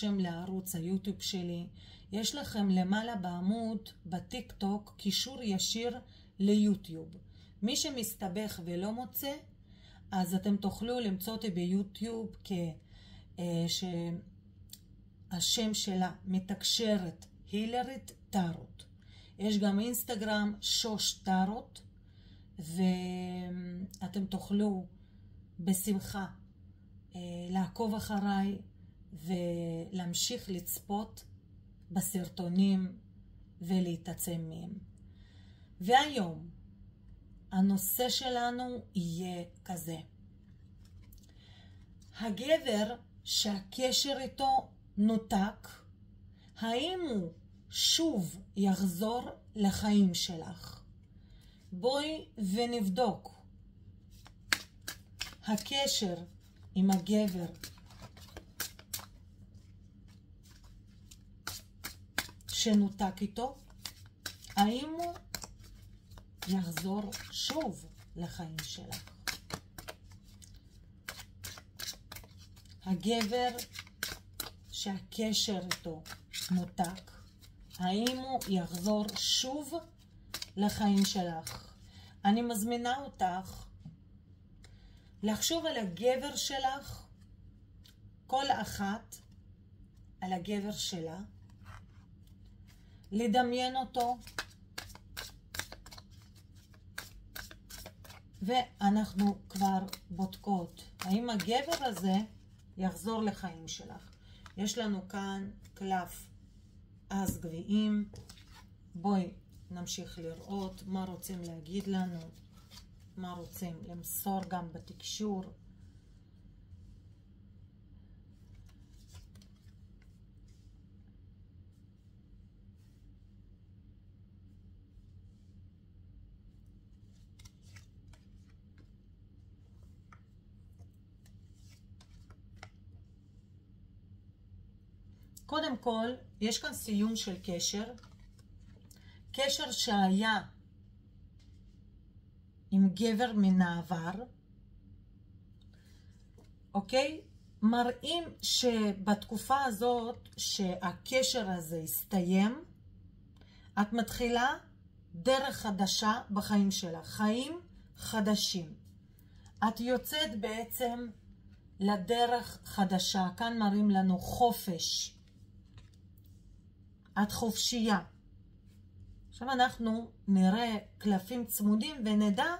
שם לערוץ היוטיוב שלי. יש לכם למעלה בעמוד, בטיק טוק, קישור ישיר ליוטיוב. מי שמסתבך ולא מוצא, אז אתם תוכלו למצוא אותי ביוטיוב כשהשם שלה מתקשרת הילרית טארוט. יש גם אינסטגרם שוש טארוט, ואתם תוכלו בשמחה אה, לעקוב אחריי ולהמשיך לצפות בסרטונים ולהתעצם מהם. והיום הנושא שלנו יהיה כזה. הגבר שהקשר איתו נותק, האם הוא שוב יחזור לחיים שלך? בואי ונבדוק. הקשר עם הגבר שנותק איתו, האם הוא יחזור שוב לחיים שלך? הגבר שהקשר איתו נותק, האם הוא יחזור שוב לחיים שלך? אני מזמינה אותך לחשוב על הגבר שלך, כל אחת על הגבר שלה, לדמיין אותו, ואנחנו כבר בודקות האם הגבר הזה יחזור לחיים שלך. יש לנו כאן קלף אז גביעים. בואי נמשיך לראות מה רוצים להגיד לנו, מה רוצים למסור גם בתקשור. קודם כל, יש כאן סיום של קשר, קשר שהיה עם גבר מן העבר, אוקיי? מראים שבתקופה הזאת שהקשר הזה הסתיים, את מתחילה דרך חדשה בחיים שלך, חיים חדשים. את יוצאת בעצם לדרך חדשה, כאן מראים לנו חופש. את חופשייה. עכשיו אנחנו נראה קלפים צמודים ונדע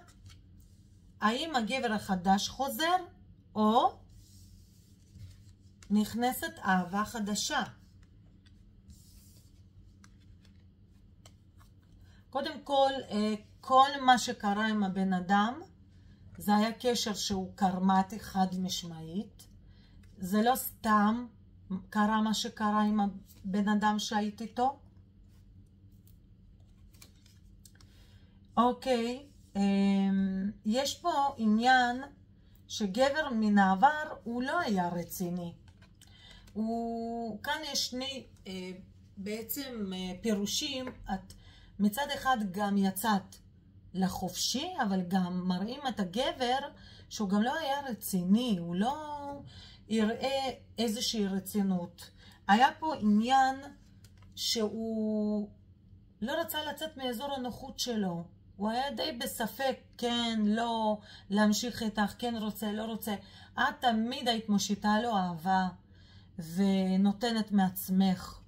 האם הגבר החדש חוזר או נכנסת אהבה חדשה. קודם כל, אה, כל מה שקרה עם הבן אדם זה היה קשר שהוא קרמטי חד משמעית. זה לא סתם קרה מה שקרה עם הבן אדם שהייתי איתו. אוקיי, אמ, יש פה עניין שגבר מן העבר הוא לא היה רציני. הוא, כאן יש שני אה, בעצם אה, פירושים, את מצד אחד גם יצאת לחופשי, אבל גם מראים את הגבר שהוא גם לא היה רציני, הוא לא יראה איזושהי רצינות. היה פה עניין שהוא לא רצה לצאת מאזור הנוחות שלו. הוא היה די בספק, כן, לא, להמשיך איתך, כן רוצה, לא רוצה. את תמיד היית מושיטה לו אהבה, ונותנת מעצמך,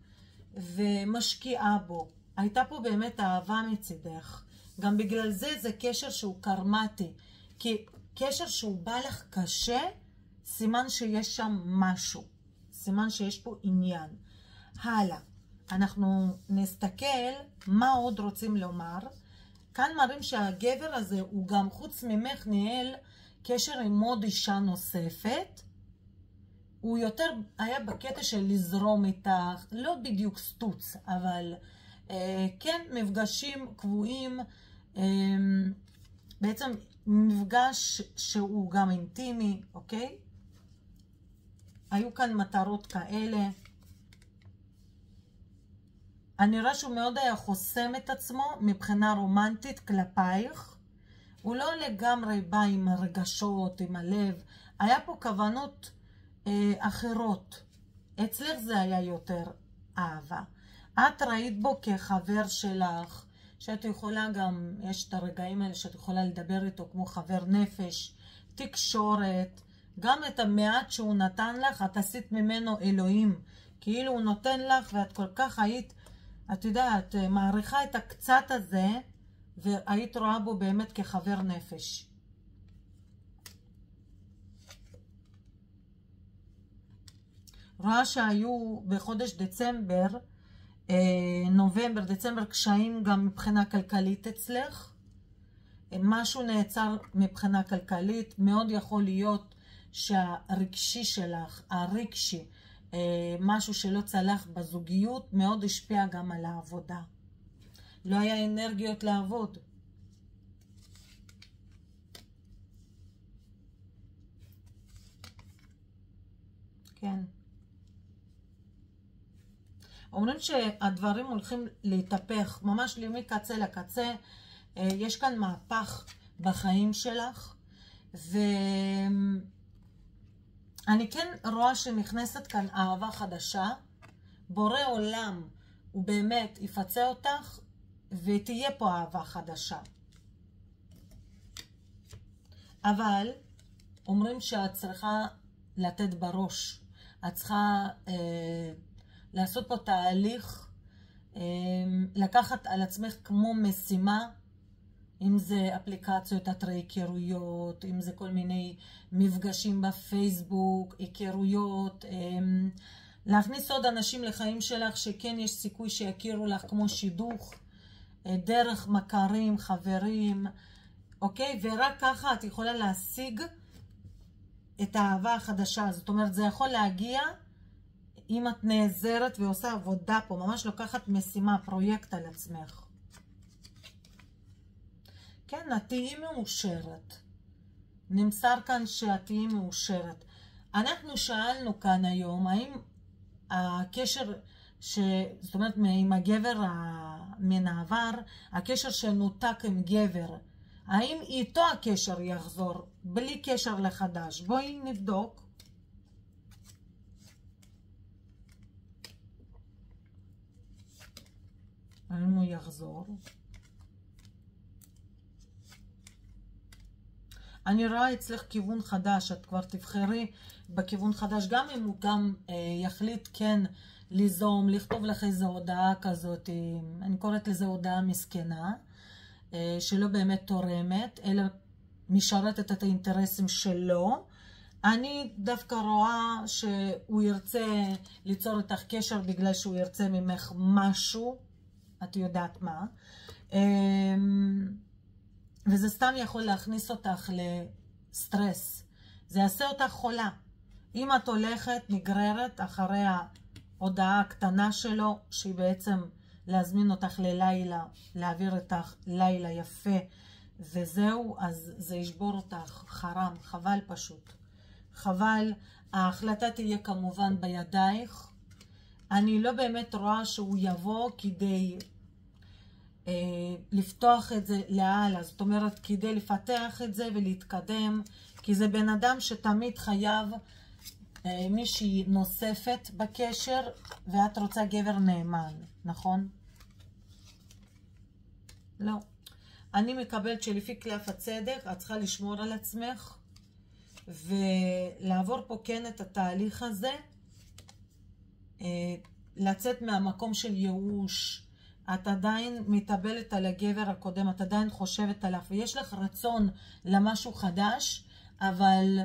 ומשקיעה בו. הייתה פה באמת אהבה מצידך. גם בגלל זה זה קשר שהוא קרמטי. כי קשר שהוא בא לך קשה, סימן שיש שם משהו. סימן שיש פה עניין. הלאה. אנחנו נסתכל מה עוד רוצים לומר. כאן מראים שהגבר הזה הוא גם חוץ ממך ניהל קשר עם עוד אישה נוספת. הוא יותר היה בקטע של לזרום איתך, לא בדיוק סטוץ, אבל אה, כן מפגשים קבועים, אה, בעצם מפגש שהוא גם אינטימי, אוקיי? היו כאן מטרות כאלה. אני רואה שהוא מאוד היה חוסם את עצמו מבחינה רומנטית כלפייך. הוא לא לגמרי בא עם הרגשות, עם הלב. היה פה כוונות אה, אחרות. אצלך זה היה יותר אהבה. את ראית בו כחבר שלך, שאת יכולה גם, יש את הרגעים האלה שאת יכולה לדבר איתו כמו חבר נפש, תקשורת, גם את המעט שהוא נתן לך, את עשית ממנו אלוהים. כאילו הוא נותן לך ואת כל כך היית, את יודעת, מעריכה את הקצת הזה, והיית רואה בו באמת כחבר נפש. רואה שהיו בחודש דצמבר, אה, נובמבר, דצמבר, קשיים גם מבחינה כלכלית אצלך. משהו נעצר מבחינה כלכלית, מאוד יכול להיות שהרגשי שלך, הרגשי, אה, משהו שלא צלח בזוגיות, מאוד השפיע גם על העבודה. לא היה אנרגיות לעבוד. כן. אומרים שהדברים הולכים להתהפך, ממש מקצה לקצה. אה, יש כאן מהפך בחיים שלך, ואני כן רואה שנכנסת כאן אהבה חדשה. בורא עולם, הוא באמת יפצה אותך, ותהיה פה אהבה חדשה. אבל אומרים שאת צריכה לתת בראש. את צריכה אה, לעשות פה תהליך, אה, לקחת על עצמך כמו משימה, אם זה אפליקציות אתרי היכרויות, אם זה כל מיני מפגשים בפייסבוק, היכרויות, אה, להכניס עוד אנשים לחיים שלך שכן יש סיכוי שיכירו לך כמו שידוך, אה, דרך מכרים, חברים, אוקיי? ורק ככה את יכולה להשיג את האהבה החדשה. זאת אומרת, זה יכול להגיע אם את נעזרת ועושה עבודה פה, ממש לוקחת משימה, פרויקט על עצמך. כן, את תהיי מאושרת. נמסר כאן שאת תהיי מאושרת. אנחנו שאלנו כאן היום, האם הקשר, ש... זאת אומרת, עם הגבר מן העבר, הקשר שנותק עם גבר, האם איתו הקשר יחזור, בלי קשר לחדש? בואי נבדוק. האם הוא יחזור? אני רואה אצלך כיוון חדש, את כבר תבחרי בכיוון חדש, גם אם הוא גם אה, יחליט כן ליזום, לכתוב לך איזו הודעה כזאת, אה, אני קוראת לזה הודעה מסכנה, אה, שלא באמת תורמת, אלא משרתת את האינטרסים שלו. אני דווקא רואה שהוא ירצה ליצור איתך קשר בגלל שהוא ירצה ממך משהו, את יודעת מה. אמ, וזה סתם יכול להכניס אותך לסטרס. זה יעשה אותך חולה. אם את הולכת, נגררת, אחרי ההודעה הקטנה שלו, שהיא בעצם להזמין אותך ללילה, להעביר איתך לילה יפה, וזהו, אז זה ישבור אותך, חרם, חבל פשוט. חבל, ההחלטה תהיה כמובן בידייך. אני לא באמת רואה שהוא יבוא כדי לפתוח את זה להלאה, זאת אומרת, כדי לפתח את זה ולהתקדם, כי זה בן אדם שתמיד חייב אה, מישהי נוספת בקשר, ואת רוצה גבר נאמן, נכון? לא. אני מקבלת שלפי קלף הצדק, את צריכה לשמור על עצמך, ולעבור פה כן את התהליך הזה, אה, לצאת מהמקום של ייאוש, את עדיין מתאבלת על הגבר הקודם, את עדיין חושבת עליו, ויש לך רצון למשהו חדש, אבל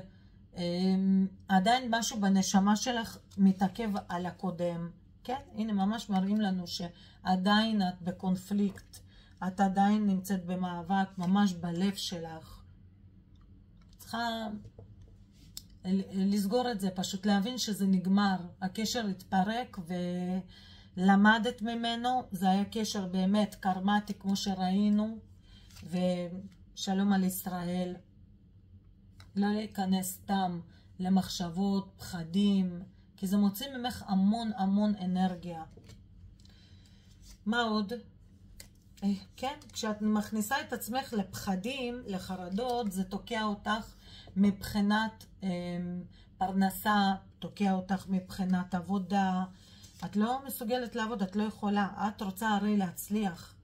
אמ, עדיין משהו בנשמה שלך מתעכב על הקודם. כן, הנה ממש מראים לנו שעדיין את בקונפליקט, את עדיין נמצאת במאבק ממש בלב שלך. צריכה לסגור את זה, פשוט להבין שזה נגמר, הקשר התפרק ולמדת ממנו, זה היה קשר באמת קרמטי כמו שראינו, ושלום על ישראל. לא להיכנס סתם למחשבות, פחדים, כי זה מוציא ממך המון המון אנרגיה. מה עוד? אה, כן, כשאת מכניסה את עצמך לפחדים, לחרדות, זה תוקע אותך מבחינת אה, פרנסה תוקע אותך מבחינת עבודה. את לא מסוגלת לעבוד, את לא יכולה. את רוצה הרי להצליח.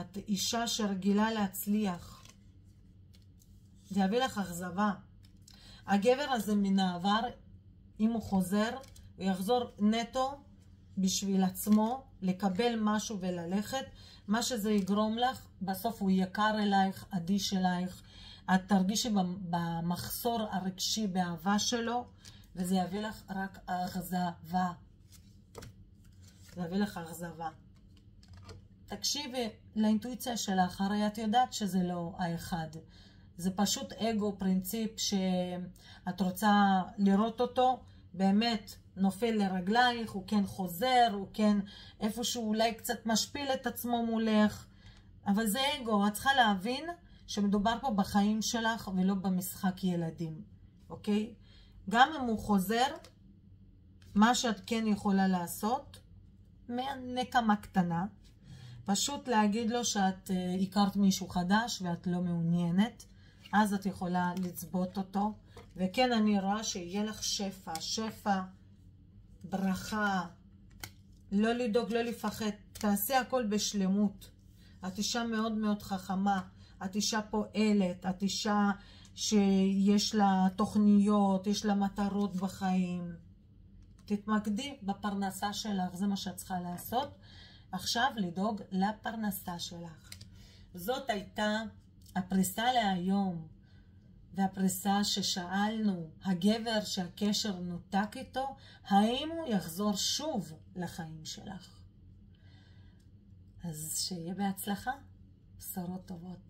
את אישה שרגילה להצליח. זה יביא לך אכזבה. הגבר הזה מן העבר, אם הוא חוזר, הוא יחזור נטו בשביל עצמו, לקבל משהו וללכת. מה שזה יגרום לך, בסוף הוא יקר אלייך, אדיש אלייך. את תרגישי במחסור הרגשי באהבה שלו, וזה יביא לך רק אכזבה. זה יביא לך אכזבה. תקשיבי לאינטואיציה שלך, הרי את יודעת שזה לא האחד. זה פשוט אגו, פרינציפ שאת רוצה לראות אותו, באמת נופל לרגלייך, הוא כן חוזר, הוא כן איפשהו אולי קצת משפיל את עצמו מולך, אבל זה אגו, את צריכה להבין שמדובר פה בחיים שלך ולא במשחק ילדים, אוקיי? גם אם הוא חוזר, מה שאת כן יכולה לעשות, נקמה קטנה, פשוט להגיד לו שאת uh, הכרת מישהו חדש ואת לא מעוניינת, אז את יכולה לצבות אותו. וכן, אני רואה שיהיה לך שפע, שפע, ברכה, לא לדאוג, לא לפחד, תעשי הכל בשלמות. את אישה מאוד מאוד חכמה, את אישה פועלת, את אישה שיש לה תוכניות, יש לה מטרות בחיים. תתמקדי בפרנסה שלך, זה מה שאת צריכה לעשות. עכשיו לדאוג לפרנסה שלך. זאת הייתה הפריסה להיום, והפריסה ששאלנו, הגבר שהקשר נותק איתו, האם הוא יחזור שוב לחיים שלך? אז שיהיה בהצלחה, בשורות טובות.